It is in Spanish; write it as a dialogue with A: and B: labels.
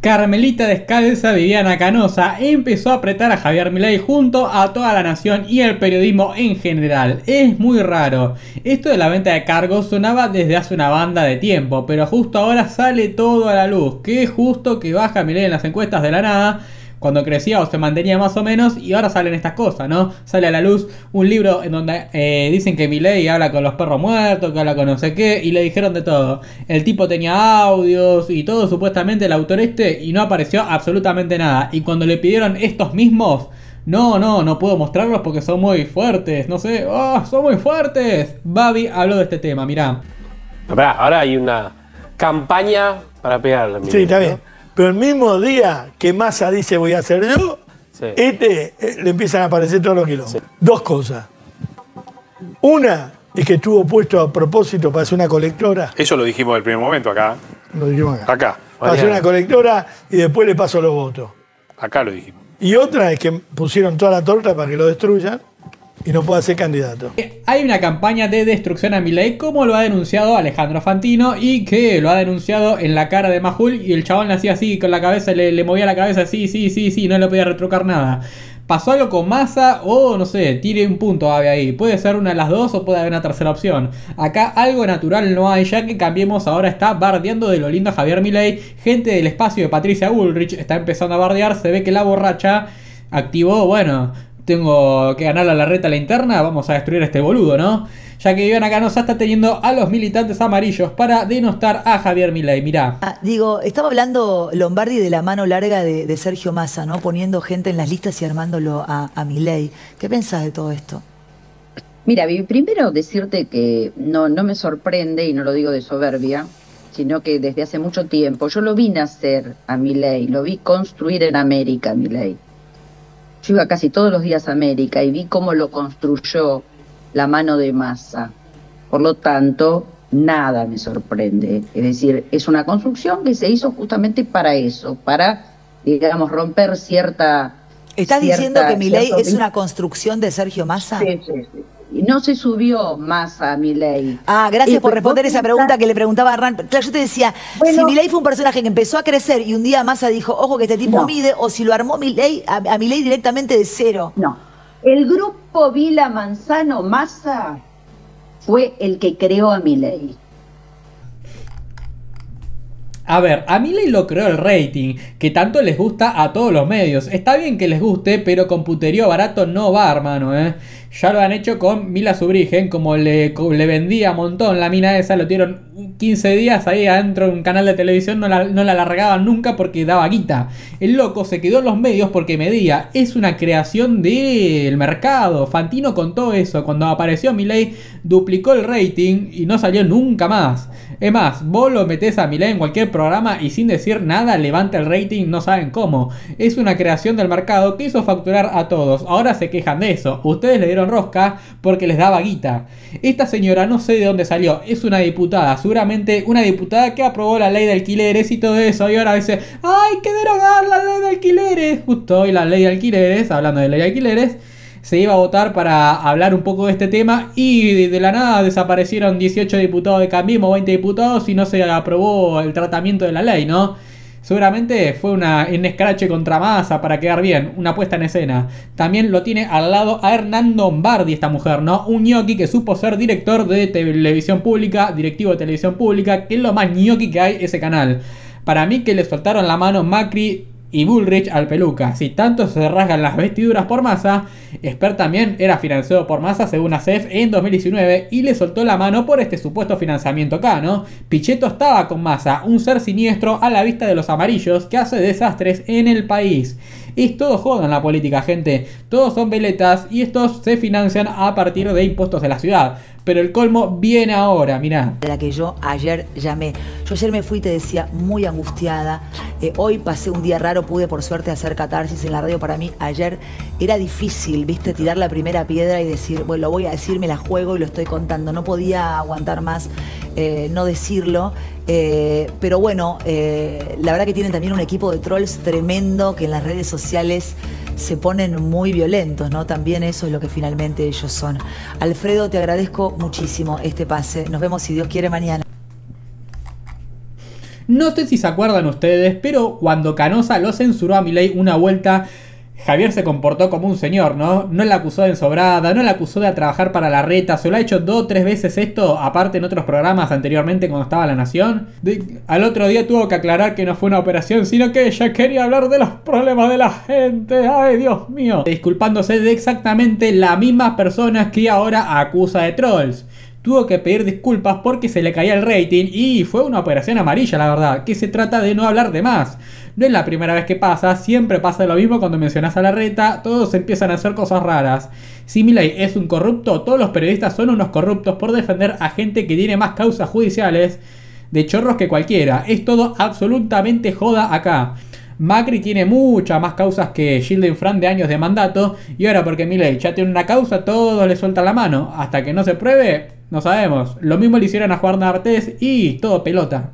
A: Carmelita Descalza, Viviana Canosa, empezó a apretar a Javier Milei junto a toda la nación y el periodismo en general. Es muy raro. Esto de la venta de cargos sonaba desde hace una banda de tiempo, pero justo ahora sale todo a la luz. Qué justo que baja Milei en las encuestas de la nada cuando crecía o se mantenía más o menos y ahora salen estas cosas, ¿no? Sale a la luz un libro en donde eh, dicen que Milei habla con los perros muertos, que habla con no sé qué y le dijeron de todo. El tipo tenía audios y todo supuestamente el autor este y no apareció absolutamente nada. Y cuando le pidieron estos mismos... No, no, no puedo mostrarlos porque son muy fuertes. No sé, ¡oh, son muy fuertes! Babi habló de este tema, mirá.
B: ahora hay una campaña para pegarle.
C: Sí, está bien. Pero el mismo día que Massa dice voy a hacer yo, este eh, le empiezan a aparecer todos los kilómetros. Dos cosas. Una es que estuvo puesto a propósito para hacer una colectora.
D: Eso lo dijimos el primer momento acá.
C: Lo dijimos acá.
D: Acá.
C: Para hacer una colectora y después le paso los votos.
D: Acá lo dijimos.
C: Y otra es que pusieron toda la torta para que lo destruyan y no pueda ser candidato.
A: Eh, hay una campaña de destrucción a Milei, como lo ha denunciado Alejandro Fantino, y que lo ha denunciado en la cara de Majul, y el chabón le hacía así con la cabeza, le, movía la cabeza, sí, sí, sí, sí, no le podía retrucar nada. ¿Pasó algo con Massa o no sé, tire un punto Ave ahí? Puede ser una de las dos o puede haber una tercera opción. Acá algo natural no hay, ya que cambiemos ahora está bardeando de lo lindo Javier Milei. Gente del espacio de Patricia Ulrich está empezando a bardear, se ve que la borracha activó, bueno, tengo que ganar la reta la interna, vamos a destruir a este boludo, ¿no? Ya que Ivana Canosa está teniendo a los militantes amarillos para denostar a Javier Milei, mirá.
E: Ah, digo, estaba hablando Lombardi de la mano larga de, Sergio Massa, ¿no? Poniendo gente en las listas y armándolo a, a Milei. ¿Qué pensás de todo esto?
F: Mira, primero decirte que no, no me sorprende, y no lo digo de soberbia, sino que desde hace mucho tiempo yo lo vi nacer a Milei, lo vi construir en América a Milei yo iba casi todos los días a América y vi cómo lo construyó la mano de masa. Por lo tanto, nada me sorprende. Es decir, es una construcción que se hizo justamente para eso, para, digamos, romper cierta...
E: ¿Estás diciendo que mi ley es una construcción de Sergio Massa?
F: Sí, sí, sí no se subió más a ley.
E: Ah, gracias por responder esa pregunta que le preguntaba a Ran. Claro, yo te decía, si Milei fue un personaje que empezó a crecer y un día Massa dijo, ojo que este tipo mide, o si lo armó Milei, a, a Milei directamente de cero.
F: No. El grupo Vila Manzano Massa fue el que creó a Milei.
A: A ver, a Milei lo creó el rating, que tanto les gusta a todos los medios. Está bien que les guste, pero con puterío barato no va, hermano, ¿eh? Ya lo han hecho con Mila Subrigen, como le, le vendía un montón la mina esa, lo tiraron 15 días ahí adentro de un canal de televisión, no la, no la largaban nunca porque daba guita. El loco se quedó en los medios porque medía. Es una creación del mercado. Fantino contó eso. Cuando apareció Milei, duplicó el rating y no salió nunca más. Es más, vos lo metés a Milei en cualquier programa y sin decir nada levanta el rating, no saben cómo. Es una creación del mercado que hizo facturar a todos. Ahora se quejan de eso. Ustedes le dieron rosca porque les daba guita. Esta señora no sé de dónde salió. Es una diputada, seguramente una diputada que aprobó la ley de alquileres y todo eso. Y ahora dice, ¡ay, que derogar la ley de alquileres! Justo hoy la ley de alquileres, hablando de ley de alquileres se iba a votar para hablar un poco de este tema y de la nada desaparecieron 18 diputados de Cambiemos, 20 diputados y no se aprobó el tratamiento de la ley, ¿no? Seguramente fue una, un escrache contra masa para quedar bien, una puesta en escena. También lo tiene al lado a Hernando Lombardi, esta mujer, ¿no? Un ñoqui que supo ser director de televisión pública, directivo de televisión pública, que es lo más ñoqui que hay ese canal. Para mí que le soltaron la mano Macri y Bullrich al peluca. Si tanto se rasgan las vestiduras por masa, Esper también era financiado por masa según ACEF en 2019 y le soltó la mano por este supuesto financiamiento acá, ¿no? Pichetto estaba con masa, un ser siniestro a la vista de los amarillos que hace desastres en el país. Es todo joda en la política, gente. Todos son veletas y estos se financian a partir de impuestos de la ciudad. Pero el colmo viene ahora, mirá.
E: La que yo ayer llamé. Yo ayer me fui, y te decía, muy angustiada. Eh, hoy pasé un día raro, pude por suerte hacer catarsis en la radio. Para mí, ayer era difícil, viste, tirar la primera piedra y decir, bueno, lo voy a decir, me la juego y lo estoy contando. No podía aguantar más eh, no decirlo. Eh, pero bueno, la verdad que tienen también un equipo de trolls tremendo que en las redes sociales se ponen muy violentos, ¿no? También eso es lo que finalmente ellos son. Alfredo, te agradezco muchísimo este pase. Nos vemos si Dios quiere mañana.
A: No sé si se acuerdan ustedes, pero cuando Canosa lo censuró a Milei una vuelta Javier se comportó como un señor, ¿no? No la acusó de ensobrada, no la acusó de trabajar para la reta, se lo ha hecho dos o tres veces esto, aparte en otros programas anteriormente cuando estaba La Nación. al otro día tuvo que aclarar que no fue una operación, sino que ella quería hablar de los problemas de la gente. ¡Ay, Dios mío! Disculpándose de exactamente las mismas personas que ahora acusa de trolls tuvo que pedir disculpas porque se le caía el rating y fue una operación amarilla, la verdad, que se trata de no hablar de más. No es la primera vez que pasa, siempre pasa lo mismo cuando mencionas a la reta, todos empiezan a hacer cosas raras. Si Milei es un corrupto, todos los periodistas son unos corruptos por defender a gente que tiene más causas judiciales de chorros que cualquiera. Es todo absolutamente joda acá. Macri tiene muchas más causas que Gilden Fran de años de mandato y ahora porque Milei ya tiene una causa, todos le sueltan la mano. Hasta que no se pruebe, no sabemos. Lo mismo le hicieron a Juan Artés y todo pelota.